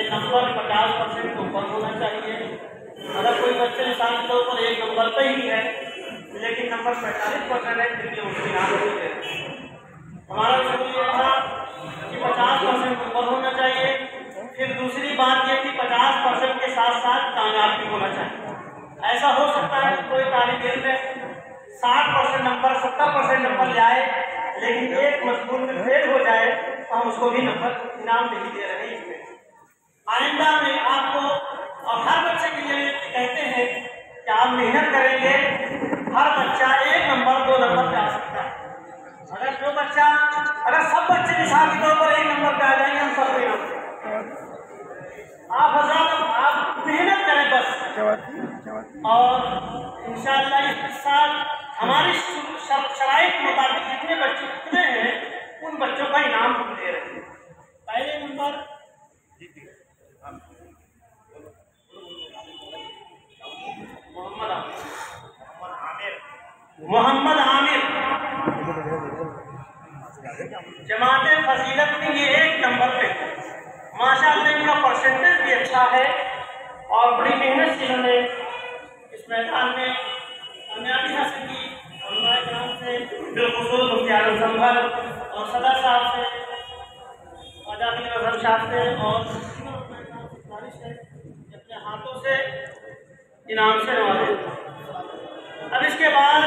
के नंबर पचास परसेंट के ऊपर होना चाहिए। अगर कोई बच्चे निशान के तौर पर एक नंबर पे ही है, लेकिन नंबर पैंतालीस परसेंट है, फिर भी उसके नाम हमारा स्कूल ये था कि पचास परसेंट ऊपर होना चाहिए। फिर दूसरी बात ये थी पचास परसेंट के साथ साथ कामयाब भी होना चाहिए। ऐसा हो सकता है कि कोई तारीफ़ में साठ परसेंट नंबर, सत्तर परसेंट नंबर ले आए, लेकिन एक मजबूर में फेल हो जाए तो हम उसको भी नंबर, इनाम नहीं दे रहे इसमें। आइंदा में आपको और हर बच्चे के लिए कहते हैं कि आप मेहनत करेंगे, हर बच्चा एक नंबर, दो नंबर पे आ सकता है। अगर जो बच्चा, अगर सब बच्चे मिसाल के तौर पर एक नंबर पे आ जाएँगे, हम सब पे आप हज़ार आप मेहनत करें बस। और इंशाल्लाह इस साल हमारी शराय के मुताबिक जितने बच्चे कितने हैं, उन बच्चों का इनाम हम दे रहे हैं। पहले नंबर मोहम्मद आमिर। जमात फजीलत में ये एक नंबर पे। माशाल्लाह, इनका परसेंटेज भी अच्छा है और बड़ी मेहनत से इन्होंने इस मैदान में कामयाबी हासिल की। से बिलखसूस मुफ्ती आलम संभल और सदर साहब से, आज़ादी नज़र साहब से और अपने हाथों से इनाम से नवाजे। अब इसके बाद